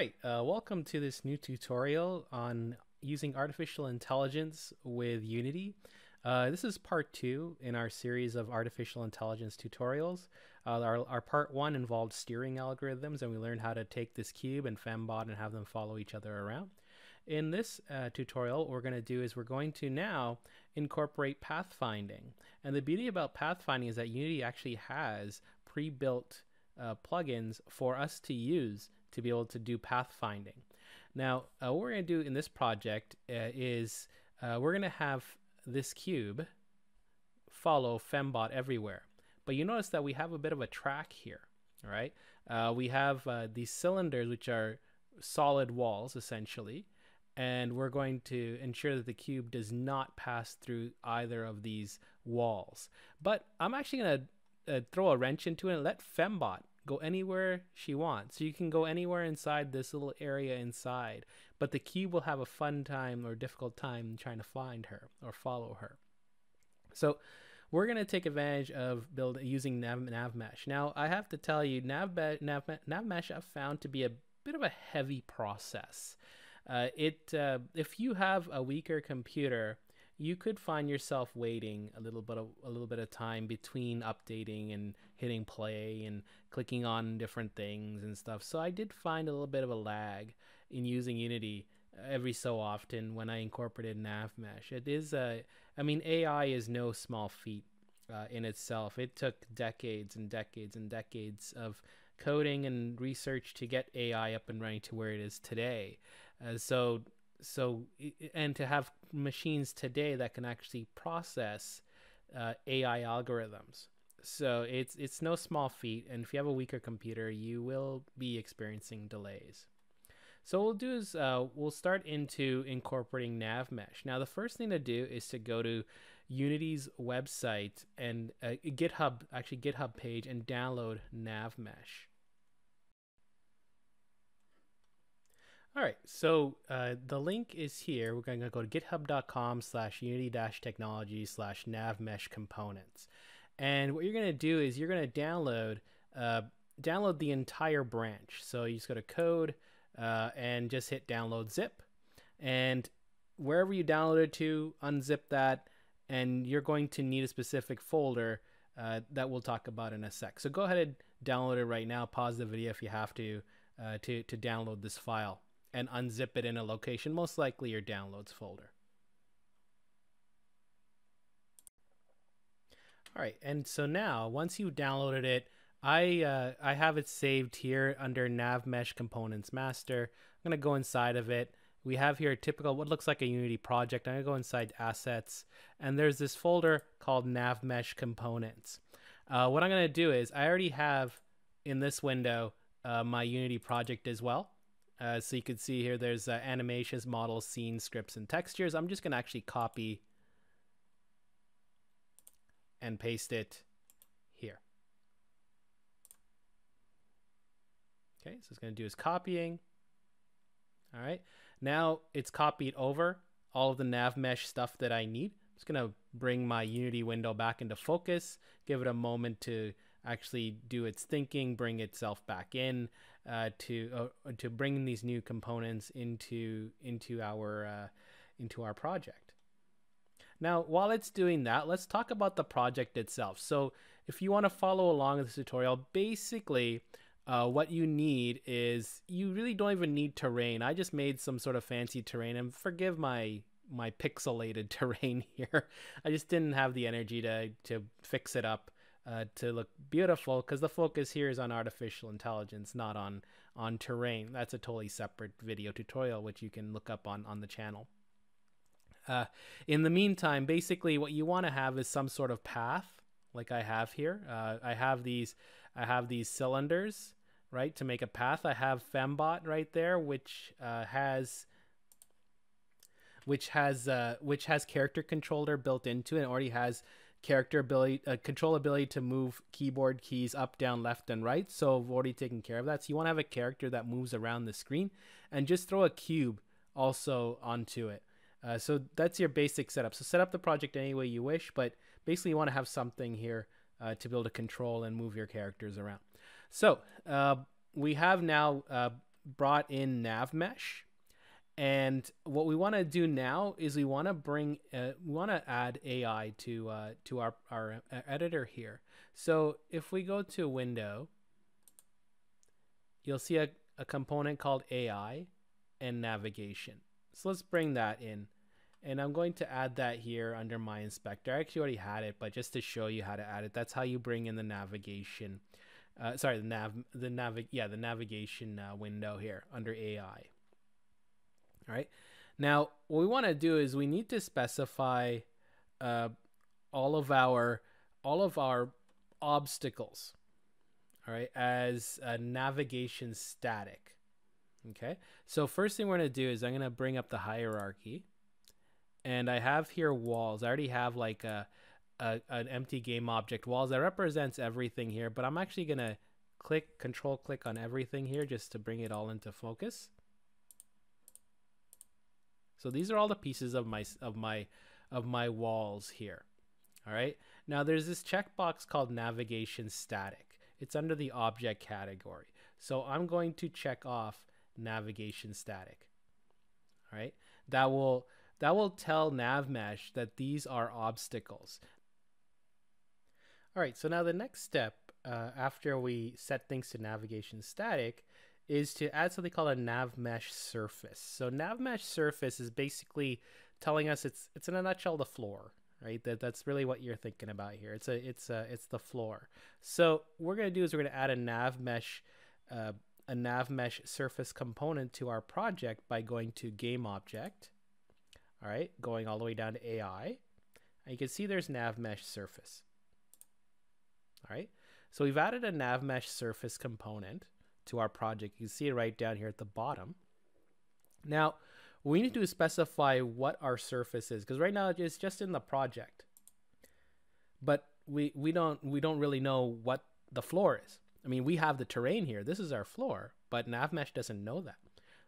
right, uh, welcome to this new tutorial on using artificial intelligence with Unity. Uh, this is part two in our series of artificial intelligence tutorials. Uh, our, our part one involved steering algorithms, and we learned how to take this cube and Fembot and have them follow each other around. In this uh, tutorial, what we're going to do is we're going to now incorporate pathfinding. And the beauty about pathfinding is that Unity actually has pre-built uh, plugins for us to use to be able to do pathfinding. Now, uh, what we're going to do in this project uh, is uh, we're going to have this cube follow Fembot everywhere. But you notice that we have a bit of a track here, all right? Uh, we have uh, these cylinders, which are solid walls, essentially, and we're going to ensure that the cube does not pass through either of these walls. But I'm actually going to uh, throw a wrench into it and let Fembot go anywhere she wants. So you can go anywhere inside this little area inside, but the cube will have a fun time or difficult time trying to find her or follow her. So we're going to take advantage of build using nav, nav mesh. Now I have to tell you, nav, nav, nav mesh I've found to be a bit of a heavy process. Uh, it uh, if you have a weaker computer, you could find yourself waiting a little bit of a little bit of time between updating and hitting play and clicking on different things and stuff. So I did find a little bit of a lag in using Unity every so often when I incorporated nav mesh. It is a, I mean, AI is no small feat uh, in itself. It took decades and decades and decades of coding and research to get AI up and running to where it is today. Uh, so so and to have machines today that can actually process uh, AI algorithms. So it's it's no small feat, and if you have a weaker computer, you will be experiencing delays. So what we'll do is uh, we'll start into incorporating nav mesh. Now the first thing to do is to go to Unity's website and uh, GitHub, actually GitHub page, and download nav mesh. All right, so uh, the link is here. We're going to go to github.com slash unity dash technology slash nav mesh components. And what you're going to do is you're going to download uh, download the entire branch. So you just go to code uh, and just hit download zip. And wherever you download it to, unzip that. And you're going to need a specific folder uh, that we'll talk about in a sec. So go ahead and download it right now. Pause the video if you have to uh, to, to download this file and unzip it in a location, most likely your downloads folder. All right, and so now once you downloaded it, I uh, I have it saved here under Nav Mesh Components Master. I'm gonna go inside of it. We have here a typical what looks like a Unity project. I'm gonna go inside Assets, and there's this folder called Nav Mesh Components. Uh, what I'm gonna do is I already have in this window uh, my Unity project as well. Uh, so you can see here, there's uh, animations, models, scenes, scripts, and textures. I'm just to actually copy and paste it here. Okay, so it's going to do is copying. All right, now it's copied over all of the nav mesh stuff that I need. I'm just going to bring my Unity window back into focus, give it a moment to actually do its thinking, bring itself back in uh, to uh, to bring these new components into into our uh, into our project. Now, while it's doing that, let's talk about the project itself. So, if you want to follow along with this tutorial, basically, uh, what you need is you really don't even need terrain. I just made some sort of fancy terrain, and forgive my my pixelated terrain here. I just didn't have the energy to to fix it up uh, to look beautiful because the focus here is on artificial intelligence, not on on terrain. That's a totally separate video tutorial which you can look up on on the channel. Uh, in the meantime, basically what you want to have is some sort of path, like I have here. Uh, I have these I have these cylinders, right, to make a path. I have Fembot right there, which uh, has which has uh, which has character controller built into it. already has character ability, uh, control ability to move keyboard keys up, down, left, and right. So I've already taken care of that. So you want to have a character that moves around the screen and just throw a cube also onto it. Uh, so that's your basic setup. So set up the project any way you wish, but basically you want to have something here uh, to be able to control and move your characters around. So uh, we have now uh, brought in NavMesh. And what we want to do now is we want to bring, uh, we want to add AI to uh, to our, our uh, editor here. So if we go to Window, you'll see a, a component called AI and Navigation. So let's bring that in. And I'm going to add that here under my inspector. I actually already had it, but just to show you how to add it, that's how you bring in the navigation. Uh, sorry, the nav, the navig, yeah, the navigation uh, window here under AI. All right. Now, what we want to do is we need to specify uh, all of our all of our obstacles. All right, as navigation static. Okay. So first thing we're going to do is I'm going to bring up the hierarchy and I have here walls. I already have like a, a an empty game object walls that represents everything here, but I'm actually gonna click control click on everything here just to bring it all into focus. So these are all the pieces of my of my of my walls here. All right. Now there's this checkbox called navigation static. It's under the object category. So I'm going to check off navigation static. All right. That will that will tell NavMesh that these are obstacles. All right, so now the next step uh, after we set things to navigation static is to add something called a NavMesh surface. So NavMesh surface is basically telling us it's it's in a nutshell the floor, right? That that's really what you're thinking about here. It's a it's a it's the floor. So what we're gonna do is we're gonna add a NavMesh uh, a NavMesh surface component to our project by going to Game Object all right, going all the way down to AI. And you can see there's nav mesh surface. All right, so we've added a nav mesh surface component to our project. You can see it right down here at the bottom. Now, we need to specify what our surface is because right now it's just in the project. But we, we don't we don't really know what the floor is. I mean, we have the terrain here. This is our floor, but NavMesh doesn't know that.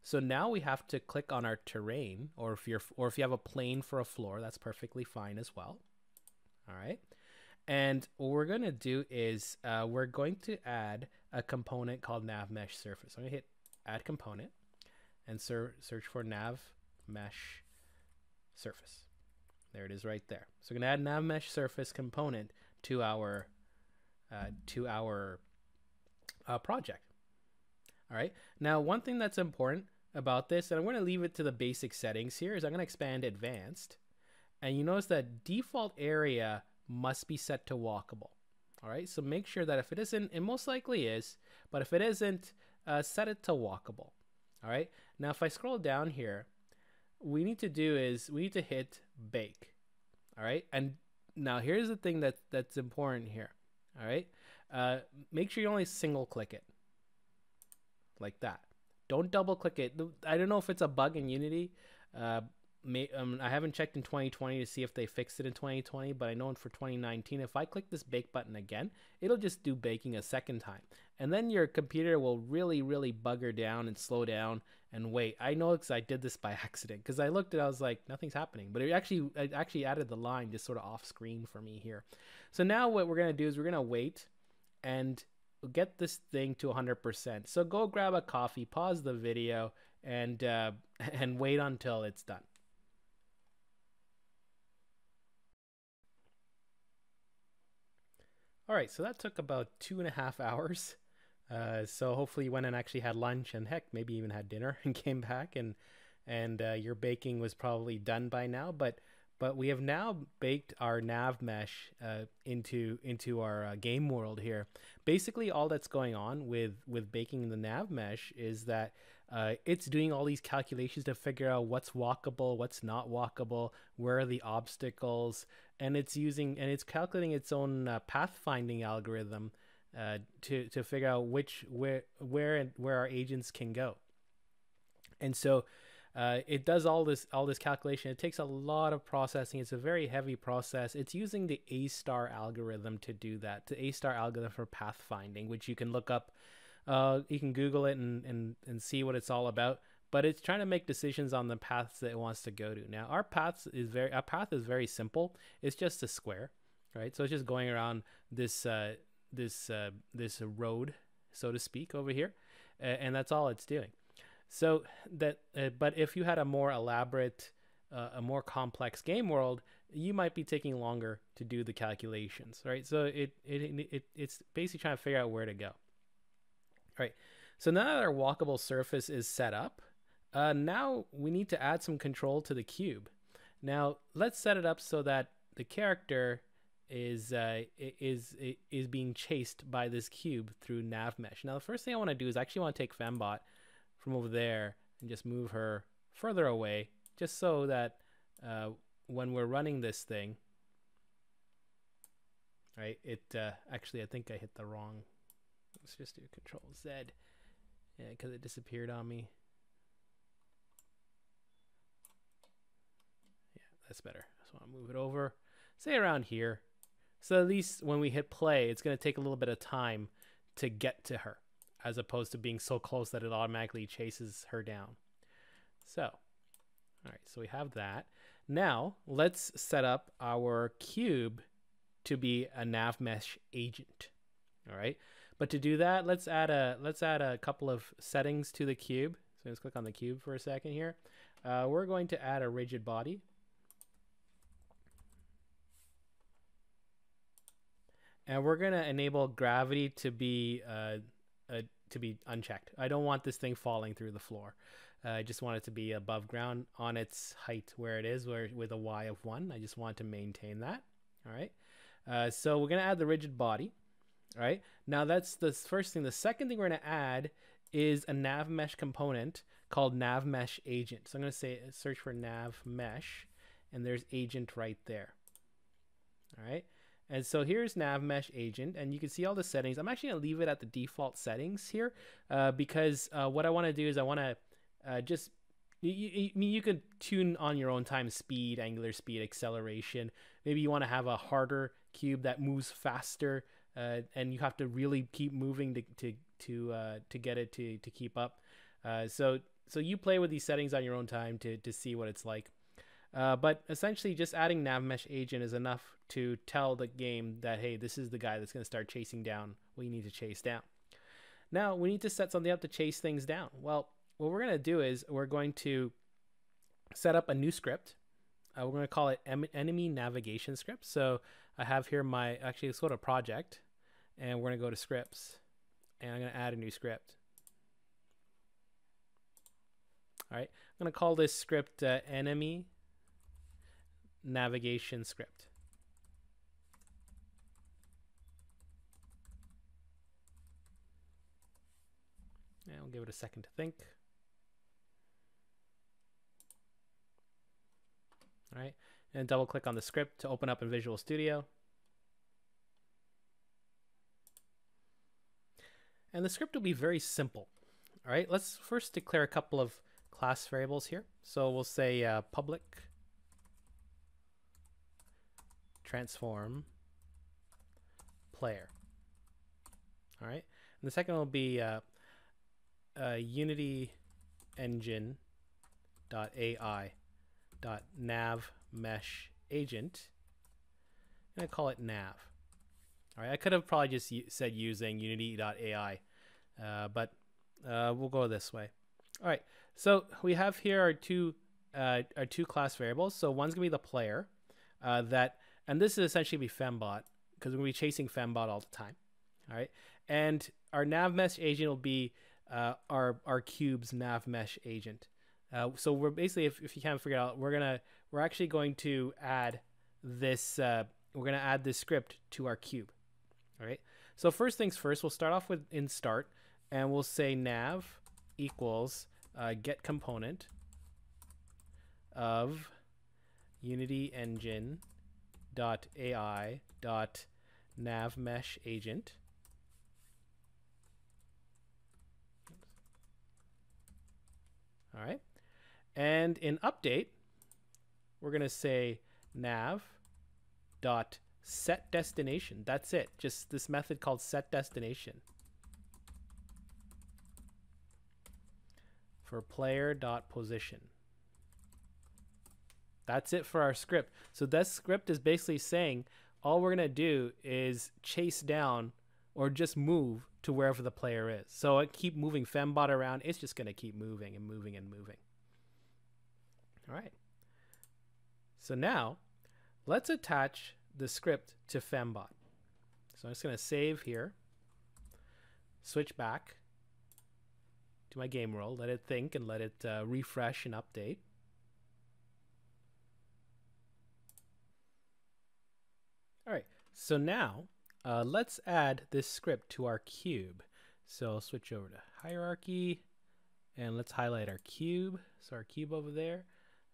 So now we have to click on our terrain, or if you're, or if you have a plane for a floor, that's perfectly fine as well. All right. And what we're going to do is uh, we're going to add a component called nav mesh surface. I'm going to hit add component and ser search for nav mesh surface. There it is right there. So we're going to add nav mesh surface component to our uh, to our uh, project. All right. Now, one thing that's important about this, and I'm going to leave it to the basic settings here, is I'm going to expand advanced. And you notice that default area must be set to walkable. All right. So make sure that if it isn't, it most likely is, but if it isn't, uh, set it to walkable. All right. Now, if I scroll down here, we need to do is we need to hit bake. All right. And now here's the thing that that's important here. All right. Uh, make sure you only single click it like that. Don't double click it. I don't know if it's a bug in Unity. Uh, may, um, I haven't checked in 2020 to see if they fixed it in 2020, but I know for 2019, if I click this bake button again, it'll just do baking a second time. And then your computer will really, really bugger down and slow down and wait. I know because I did this by accident because I looked and I was like, nothing's happening. But it actually, it actually added the line just sort of off screen for me here. So now what we're going to do is we're going to wait and get this thing to 100%. So go grab a coffee, pause the video, and uh, and wait until it's done. All right, so that took about two and a half hours. Uh, so hopefully you went and actually had lunch, and heck, maybe even had dinner, and came back, and and uh, your baking was probably done by now. But but we have now baked our nav mesh uh, into into our uh, game world here. Basically, all that's going on with with baking the nav mesh is that uh, it's doing all these calculations to figure out what's walkable, what's not walkable, where are the obstacles, and it's using and it's calculating its own uh, pathfinding algorithm uh, to to figure out which where where and where our agents can go. And so uh, it does all this all this calculation. It takes a lot of processing. It's a very heavy process. It's using the A star algorithm to do that. The A star algorithm for pathfinding, which you can look up. Uh, you can Google it and, and and see what it's all about. But it's trying to make decisions on the paths that it wants to go to. Now our paths is very our path is very simple. It's just a square, right? So it's just going around this uh, this uh, this road, so to speak, over here, and that's all it's doing. So that, uh, but if you had a more elaborate, uh, a more complex game world, you might be taking longer to do the calculations, right? So it, it, it it's basically trying to figure out where to go. All right. So now that our walkable surface is set up, uh, now we need to add some control to the cube. Now let's set it up so that the character is uh, is is being chased by this cube through nav mesh. Now the first thing I want to do is actually want to take Fembot from over there and just move her further away, just so that uh, when we're running this thing, right? It uh, actually I think I hit the wrong. Let's just do Control Z, yeah, because it disappeared on me. Yeah, that's better. So I'll move it over, say around here. So at least when we hit play, it's going to take a little bit of time to get to her, as opposed to being so close that it automatically chases her down. So, all right, so we have that. Now let's set up our cube to be a nav mesh agent. All right, but to do that, let's add a let's add a couple of settings to the cube. So let's click on the cube for a second here. Uh, we're going to add a rigid body. and we're gonna enable gravity to be uh, uh, to be unchecked. I don't want this thing falling through the floor. Uh, I just want it to be above ground on its height where it is, where with a y of one. I just want to maintain that. All right. Uh, so we're gonna add the rigid body. All right. Now that's the first thing. The second thing we're gonna add is a nav mesh component called nav mesh agent. So I'm gonna say search for nav mesh, and there's agent right there. All right. And so here's NavMesh agent and you can see all the settings. I'm actually gonna leave it at the default settings here uh, because uh, what I wanna do is I wanna uh, just, you, you, you could tune on your own time speed, angular speed, acceleration. Maybe you wanna have a harder cube that moves faster uh, and you have to really keep moving to, to, to, uh, to get it to, to keep up. Uh, so, so you play with these settings on your own time to, to see what it's like. But essentially, just adding NavMesh agent is enough to tell the game that, hey, this is the guy that's going to start chasing down what you need to chase down. Now, we need to set something up to chase things down. Well, what we're going to do is we're going to set up a new script. Uh, we're going to call it enemy navigation script. So I have here my, actually, go to project, and we're going to go to scripts, and I'm going to add a new script. All right, I'm going to call this script uh, enemy navigation script. And we'll give it a second to think. All right, and double click on the script to open up in Visual Studio. And the script will be very simple. All right, let's first declare a couple of class variables here. So we'll say uh, public transform player. All right. And the second will be uh, uh, Unity engine AI nav mesh agent. And I call it nav. All right. I could have probably just said using Unity.ai, uh, but uh, we'll go this way. All right. So we have here our two uh, our two class variables. So one's gonna be the player uh, that and this is essentially be Fembot because we're to be chasing Fembot all the time. All right. And our nav mesh agent will be uh, our, our cube's nav mesh agent. Uh, so we're basically, if, if you can't figure it out, we're to, we're actually going to add this, uh, we're to add this script to our cube. All right. So first things first, we'll start off with in start and we'll say nav equals uh, get component of Unity engine dot AI dot nav mesh agent. All right. And in update, we're going to say nav dot set destination. That's it. Just this method called set destination. For player dot position. That's it for our script. So this script is basically saying all we're going to do is chase down or just move to wherever the player is. So I keep moving Fembot around. It's just going to keep moving and moving and moving. All right. So now let's attach the script to Fembot. So I'm just going to save here, switch back to my game world, let it think and let it uh, refresh and update. All right, so now uh, let's add this script to our cube. So I'll switch over to hierarchy and let's highlight our cube. So our cube over there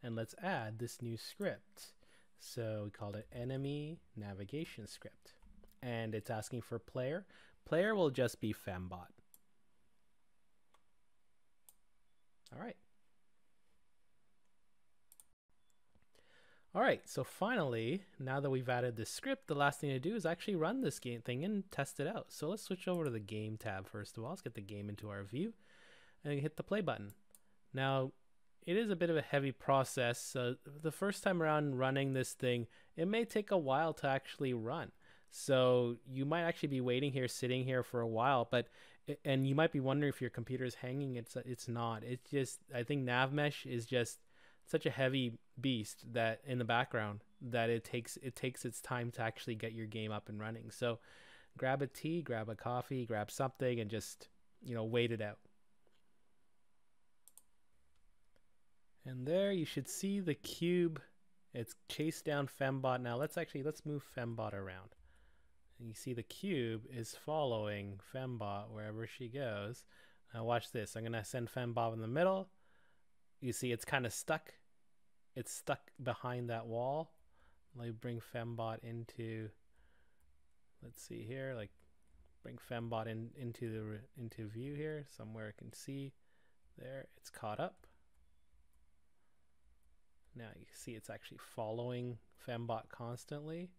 and let's add this new script. So we called it enemy navigation script and it's asking for player. Player will just be fembot. All right. All right, so finally, now that we've added this script, the last thing to do is actually run this game thing and test it out. So let's switch over to the game tab first of all. Let's get the game into our view and hit the play button. Now, it is a bit of a heavy process. Uh, the first time around running this thing, it may take a while to actually run. So you might actually be waiting here, sitting here for a while, but and you might be wondering if your computer is hanging. It's it's not. It's just I think NavMesh is just such a heavy beast that in the background that it takes it takes its time to actually get your game up and running. So grab a tea, grab a coffee, grab something and just, you know, wait it out. And there you should see the cube. It's chased down Fembot. Now let's actually let's move Fembot around. And you see the cube is following Fembot wherever she goes. Now watch this. I'm gonna send Fembot in the middle you see it's kind of stuck. It's stuck behind that wall. Let me bring Fembot into, let's see here, like bring Fembot in, into the into view here, somewhere I can see. There, it's caught up. Now you see it's actually following Fembot constantly.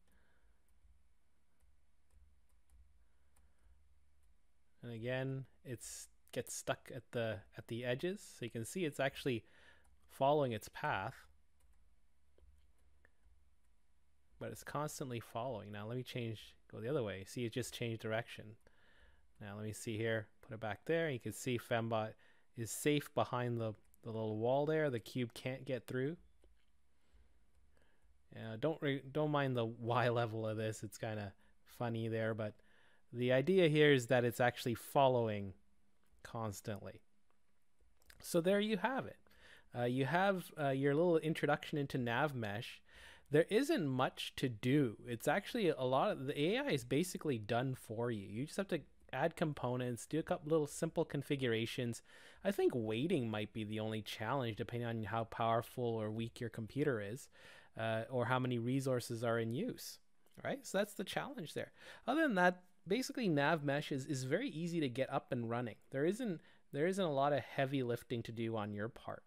And again, it's gets stuck at the at the edges. So you can see it's actually following its path. But it's constantly following. Now let me change, go the other way. See, it just changed direction. Now let me see here, put it back there. You can see Fembot is safe behind the, the little wall there. The cube can't get through. Uh, don't don't mind the Y level of this. It's kind of funny there, but the idea here is that it's actually following constantly. So there you have it. Uh, you have uh, your little introduction into NavMesh. There isn't much to do. It's actually a lot of the AI is basically done for you. You just have to add components, do a couple little simple configurations. I think waiting might be the only challenge, depending on how powerful or weak your computer is, uh, or how many resources are in use. Right, so that's the challenge there. Other than that, basically NavMesh is, is very easy to get up and running. There isn't there isn't a lot of heavy lifting to do on your part.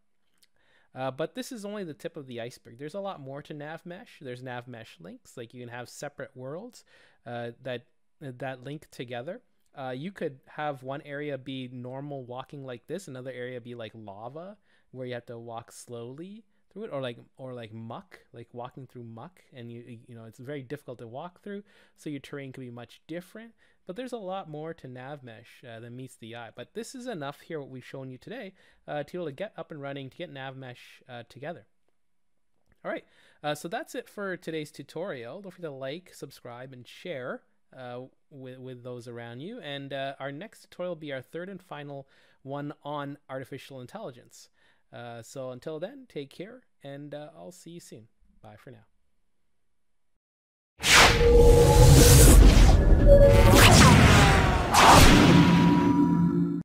Uh, but this is only the tip of the iceberg. There's a lot more to NavMesh. There's NavMesh links, like you can have separate worlds uh, that that link together. Uh, you could have one area be normal walking like this, another area be like lava, where you have to walk slowly through it or like or like muck like walking through muck and you you know it's very difficult to walk through so your terrain can be much different but there's a lot more to navmesh uh, than meets the eye but this is enough here what we've shown you today uh, to be able to get up and running to get navmesh uh, together. All right uh, so that's it for today's tutorial. Don't forget to like subscribe and share uh, with, with those around you and uh, our next tutorial will be our third and final one on artificial intelligence uh, so until then, take care, and uh, I'll see you soon. Bye for now.